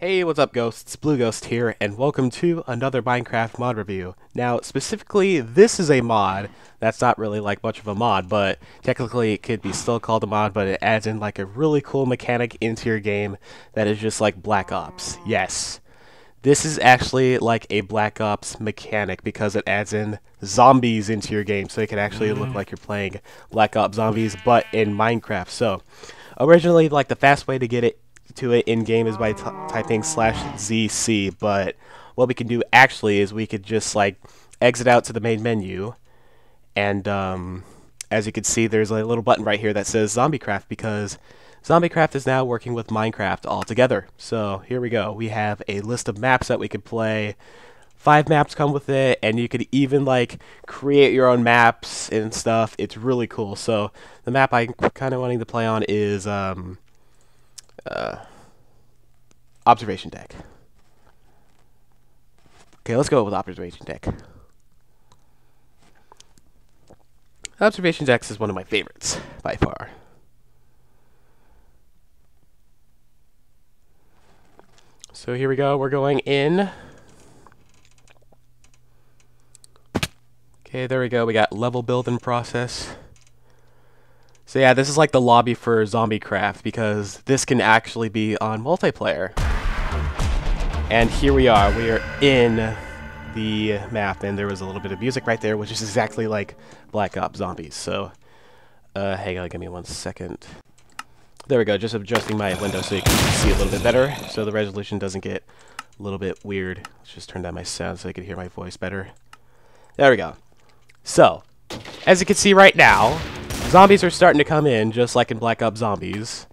Hey, what's up ghosts? Blue Ghost here, and welcome to another Minecraft mod review. Now, specifically, this is a mod that's not really like much of a mod, but technically it could be still called a mod, but it adds in like a really cool mechanic into your game that is just like Black Ops. Yes. This is actually like a Black Ops mechanic because it adds in zombies into your game, so it can actually look mm. like you're playing Black Ops Zombies, but in Minecraft. So, originally, like the fast way to get it to it in game is by typing slash ZC, but what we can do actually is we could just like exit out to the main menu, and um, as you can see, there's a little button right here that says ZombieCraft because ZombieCraft is now working with Minecraft all together. So here we go. We have a list of maps that we could play. Five maps come with it, and you could even like create your own maps and stuff. It's really cool. So the map I'm kind of wanting to play on is um, uh, observation deck. Okay, let's go with observation deck. Observation deck is one of my favorites by far. So here we go. We're going in. Okay, there we go. We got level building process. So yeah, this is like the lobby for ZombieCraft because this can actually be on multiplayer. And here we are. We are in the map, and there was a little bit of music right there, which is exactly like Black Ops Zombies. So, uh, hang on, give me one second. There we go, just adjusting my window so you can see a little bit better, so the resolution doesn't get a little bit weird. Let's just turn down my sound so I can hear my voice better. There we go. So, as you can see right now, Zombies are starting to come in, just like in Black Ops Zombies.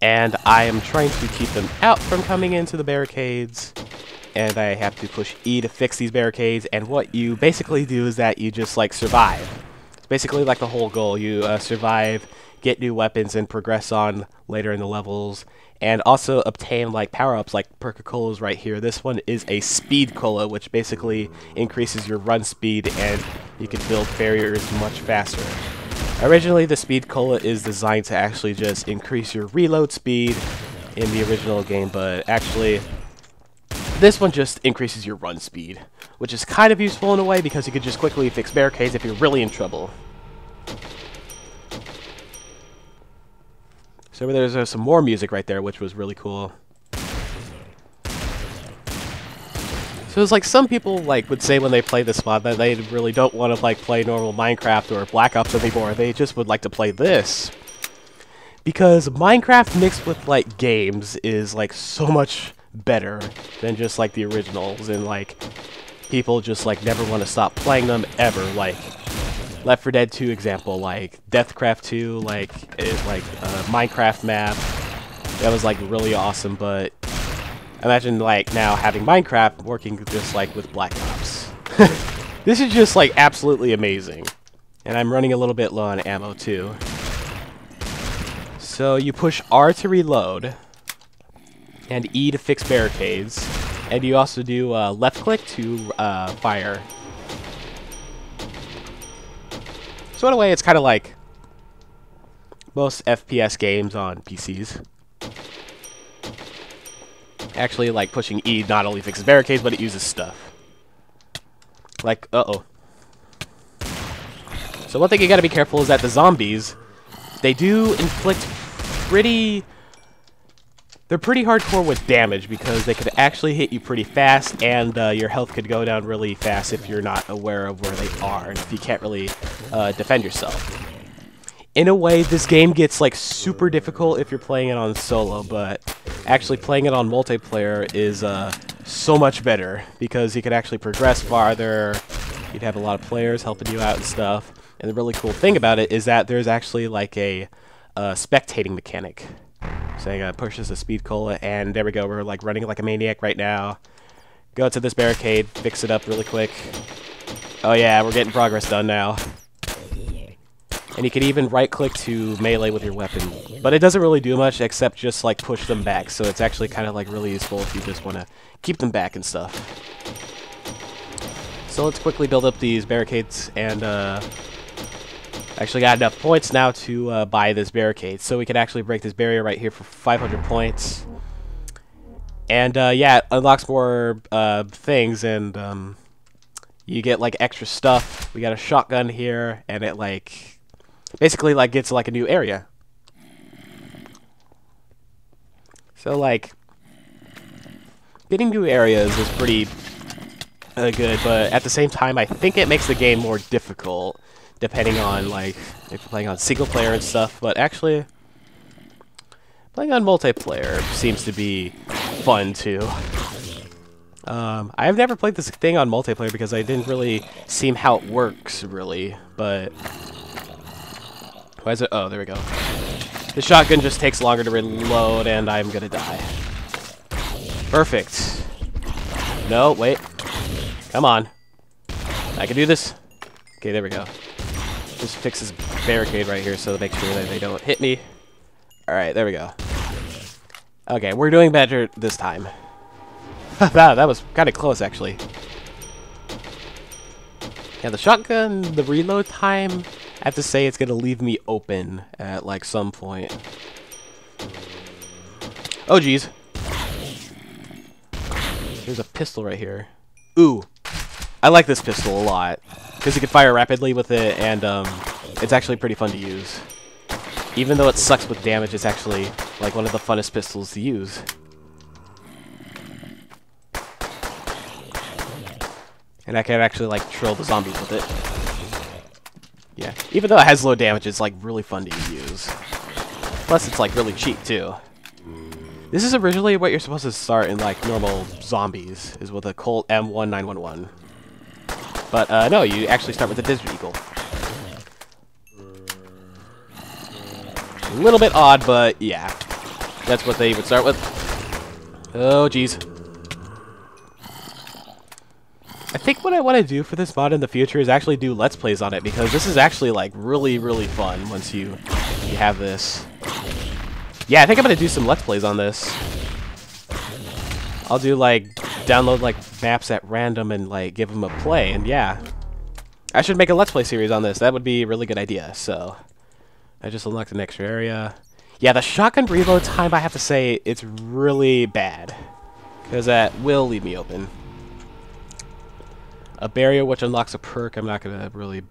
And I am trying to keep them out from coming into the barricades. And I have to push E to fix these barricades. And what you basically do is that you just, like, survive. It's basically like the whole goal. You uh, survive, get new weapons, and progress on later in the levels. And also obtain, like, power-ups like Perk-a-Colas right here. This one is a Speed Cola, which basically increases your run speed, and you can build barriers much faster. Originally, the Speed Cola is designed to actually just increase your reload speed in the original game, but actually, this one just increases your run speed, which is kind of useful in a way because you can just quickly fix barricades if you're really in trouble. So there's uh, some more music right there, which was really cool. It's like some people like would say when they play this mod that they really don't want to like play normal Minecraft or Black Ops anymore. They just would like to play this. Because Minecraft mixed with like games is like so much better than just like the originals and like people just like never want to stop playing them ever like Left 4 Dead 2 example like Deathcraft 2 like is like a Minecraft map that was like really awesome but Imagine like now having Minecraft working just like with Black Ops. this is just like absolutely amazing. And I'm running a little bit low on ammo too. So you push R to reload and E to fix barricades. And you also do uh, left click to uh, fire. So in a way it's kind of like most FPS games on PCs actually like pushing E not only fixes barricades, but it uses stuff. Like, uh-oh. So one thing you gotta be careful is that the zombies, they do inflict pretty... They're pretty hardcore with damage because they could actually hit you pretty fast and uh, your health could go down really fast if you're not aware of where they are and if you can't really uh, defend yourself in a way, this game gets like super difficult if you're playing it on solo, but actually playing it on multiplayer is uh, so much better because you could actually progress farther. You'd have a lot of players helping you out and stuff. And the really cool thing about it is that there's actually like a, a spectating mechanic. Saying uh, pushes the speed cola, and there we go. We're like running like a maniac right now. Go to this barricade, fix it up really quick. Oh yeah, we're getting progress done now. And you can even right-click to melee with your weapon. But it doesn't really do much except just like push them back, so it's actually kind of like really useful if you just want to keep them back and stuff. So let's quickly build up these barricades and uh, actually got enough points now to uh, buy this barricade. So we can actually break this barrier right here for 500 points. And uh, yeah, it unlocks more uh, things, and um, you get like extra stuff. We got a shotgun here, and it like basically like gets like a new area. So like getting new areas is pretty uh, good, but at the same time, I think it makes the game more difficult, depending on like if you're playing on single player and stuff. But actually, playing on multiplayer seems to be fun too. Um, I've never played this thing on multiplayer because I didn't really see how it works, really. But why is it? Oh, there we go. The shotgun just takes longer to reload, and I'm gonna die. Perfect. No, wait. Come on. I can do this. Okay, there we go. Just fix this barricade right here so to make sure that they don't hit me. Alright, there we go. Okay, we're doing better this time. wow, that was kind of close, actually. Yeah, the shotgun, the reload time, I have to say it's to leave me open at, like, some point. Oh, jeez. There's a pistol right here. Ooh. I like this pistol a lot. Because you can fire rapidly with it, and um, it's actually pretty fun to use. Even though it sucks with damage, it's actually like one of the funnest pistols to use. And I can actually like trill the zombies with it. Yeah, even though it has low damage, it's like really fun to use. Plus, it's like really cheap too. This is originally what you're supposed to start in like normal zombies, is with a Colt M1911. But uh, no, you actually start with the Desert Eagle. A little bit odd, but yeah. That's what they would start with. Oh, jeez. I think what I want to do for this mod in the future is actually do Let's Plays on it, because this is actually, like, really, really fun once you, you have this. Yeah, I think I'm going to do some Let's Plays on this. I'll do, like, download, like, maps at random and, like, give them a play, and yeah. I should make a Let's Play series on this. That would be a really good idea, so... I just unlocked an extra area. Yeah, the shotgun reload time, I have to say, it's really bad. Because that will leave me open. A barrier which unlocks a perk, I'm not going to really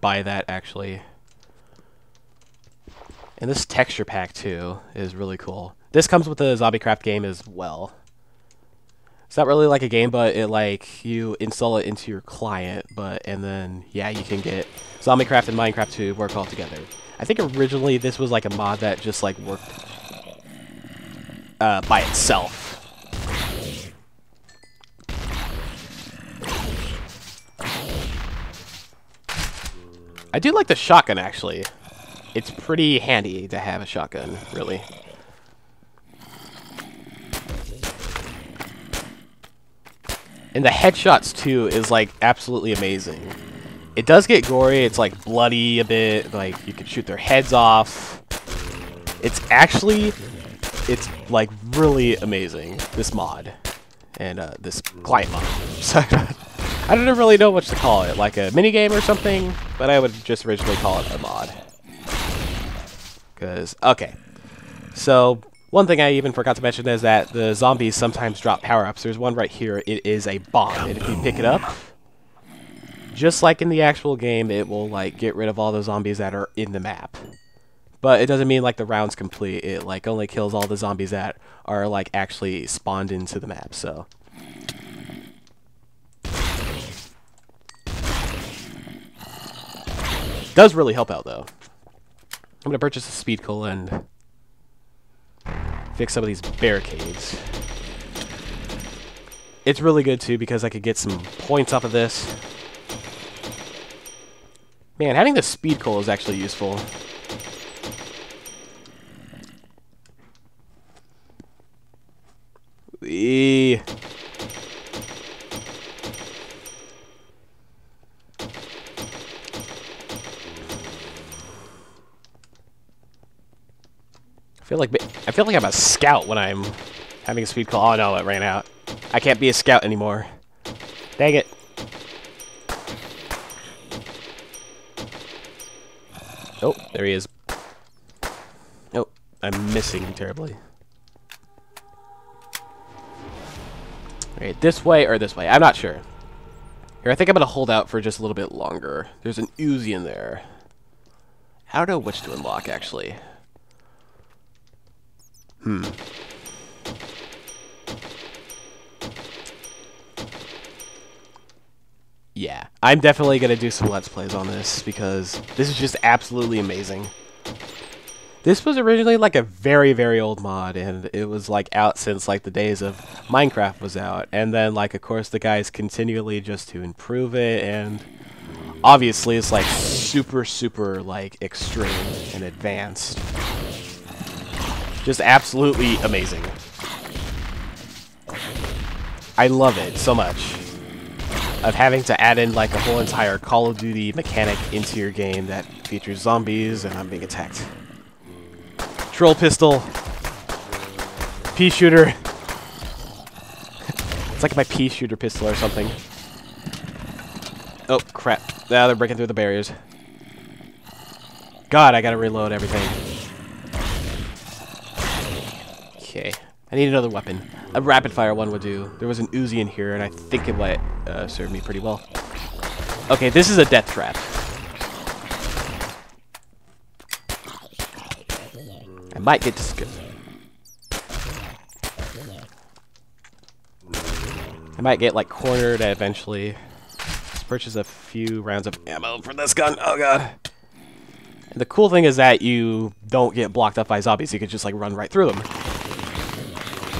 buy that, actually. And this texture pack, too, is really cool. This comes with the ZombieCraft game as well. It's not really like a game, but it like you install it into your client, but and then yeah, you can get ZombieCraft and Minecraft to work all together. I think originally this was like a mod that just like worked uh, by itself. I do like the shotgun actually. It's pretty handy to have a shotgun, really. And the headshots too is like absolutely amazing. It does get gory, it's like bloody a bit, like you can shoot their heads off. It's actually, it's like really amazing, this mod. And uh, this client mod. I don't really know what to call it, like a minigame or something, but I would just originally call it a mod. Because, okay. So, one thing I even forgot to mention is that the zombies sometimes drop power-ups. There's one right here. It is a bomb, and if you pick it up, just like in the actual game, it will like get rid of all the zombies that are in the map. But it doesn't mean like the round's complete. It like only kills all the zombies that are like actually spawned into the map. So. Does really help out though. I'm gonna purchase a speed cola and fix some of these barricades. It's really good too because I could get some points off of this. Man, having the speed cola is actually useful. I feel like I feel like I'm a scout when I'm having a speed call. Oh no, it ran out. I can't be a scout anymore. Dang it. Oh, there he is. Oh, I'm missing terribly. Right, this way or this way. I'm not sure. Here, I think I'm going to hold out for just a little bit longer. There's an Uzi in there. I don't know which to unlock, actually. Hmm. Yeah, I'm definitely going to do some Let's Plays on this because this is just absolutely amazing. This was originally like a very, very old mod, and it was like out since like the days of Minecraft was out. And then like, of course, the guys continually just to improve it, and obviously it's like super, super like extreme and advanced. Just absolutely amazing. I love it so much of having to add in like a whole entire Call of Duty mechanic into your game that features zombies and I'm being attacked. Troll pistol. Pea shooter. it's like my pea shooter pistol or something. Oh, crap. Now they're breaking through the barriers. God, I gotta reload everything. Okay. I need another weapon. A rapid fire one would do. There was an Uzi in here, and I think it might uh, serve me pretty well. Okay, this is a death trap. I might get to I might get like cornered eventually. Let's purchase a few rounds of ammo for this gun. Oh god. And the cool thing is that you don't get blocked up by zombies. You can just like run right through them.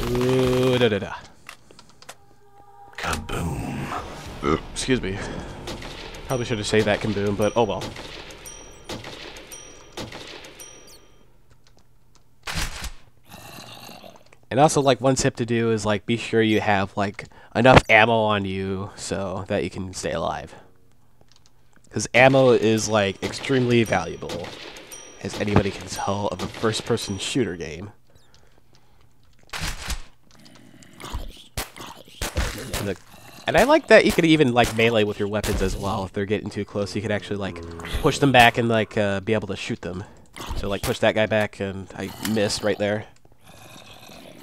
Ooh, da da da. Kaboom. Excuse me. Probably should have saved that kaboom, but oh well. And also, like, one tip to do is, like, be sure you have, like, enough ammo on you so that you can stay alive. Because ammo is, like, extremely valuable, as anybody can tell of a first-person shooter game. And, the, and I like that you could even, like, melee with your weapons as well. If they're getting too close, you could actually, like, push them back and, like, uh, be able to shoot them. So, like, push that guy back, and I missed right there.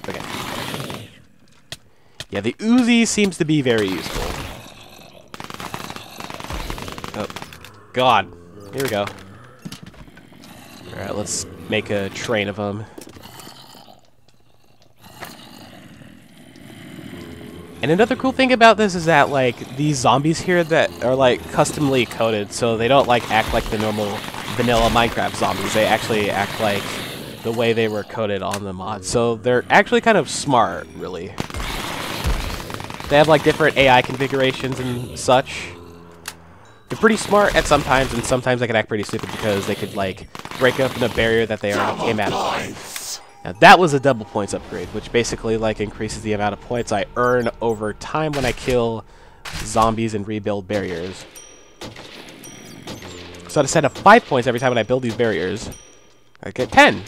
Okay. Yeah, the Uzi seems to be very useful. Oh, God. Here we go. Alright, let's make a train of them. And another cool thing about this is that, like, these zombies here that are, like, customly coded, so they don't, like, act like the normal vanilla Minecraft zombies. They actually act like the way they were coded on the mod. So they're actually kind of smart, really. They have like different AI configurations and such. They're pretty smart at sometimes, and sometimes they can act pretty stupid because they could like break open a barrier that they already came out of. Now that was a double points upgrade, which basically like increases the amount of points I earn over time when I kill zombies and rebuild barriers. So instead of 5 points every time when I build these barriers, I get 10.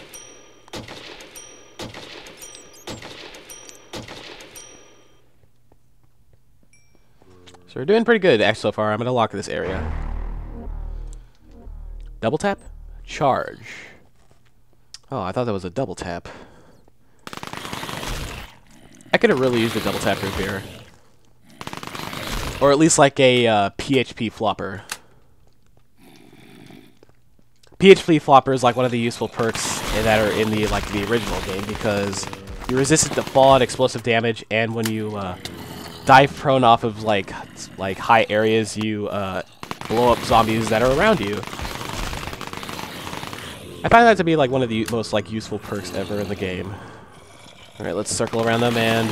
So we're doing pretty good actually so far. I'm going to lock this area. Double tap? Charge. Oh, I thought that was a double tap. I could have really used a double tap here. Or at least like a uh, PhD flopper. PhD flopper is like one of the useful perks that are in the like the original game because you're resistant to fall and explosive damage, and when you uh, dive prone off of like like high areas, you uh, blow up zombies that are around you. I find that to be like one of the most like useful perks ever in the game. All right, let's circle around them and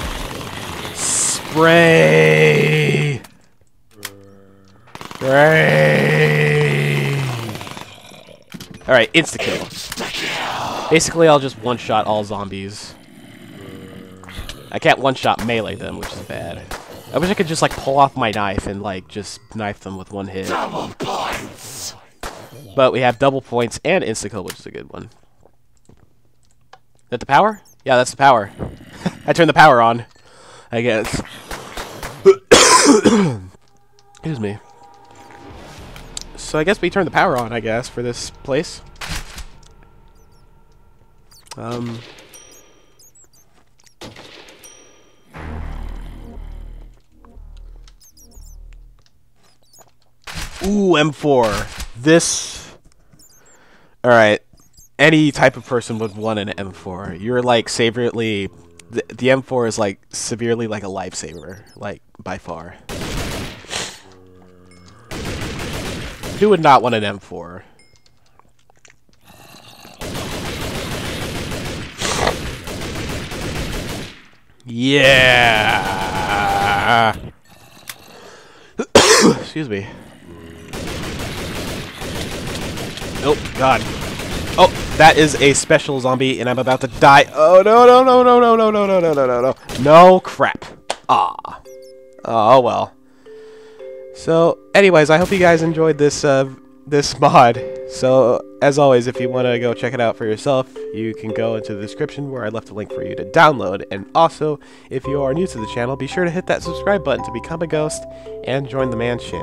spray. Spray. All right, insta kill. Basically, I'll just one shot all zombies. I can't one shot melee them, which is bad. I wish I could just like pull off my knife and like just knife them with one hit. But we have double points and insta-kill, which is a good one. Is that the power? Yeah, that's the power. I turned the power on, I guess. Excuse me. So I guess we turned the power on, I guess, for this place. Um... Ooh, M4. This Alright. Any type of person would want an M4. You're like severely. The, the M4 is like severely like a lifesaver. Like, by far. Who would not want an M4? Yeah. Excuse me. Oh, God. Oh, that is a special zombie, and I'm about to die. Oh, no, no, no, no, no, no, no, no, no, no, no, no. No crap. Ah. Oh, well. So, anyways, I hope you guys enjoyed this, uh, this mod. So, as always, if you want to go check it out for yourself, you can go into the description where I left a link for you to download. And also, if you are new to the channel, be sure to hit that subscribe button to become a ghost and join the mansion.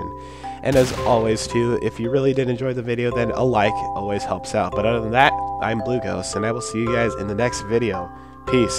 And as always, too, if you really did enjoy the video, then a like always helps out. But other than that, I'm Blue Ghost, and I will see you guys in the next video. Peace.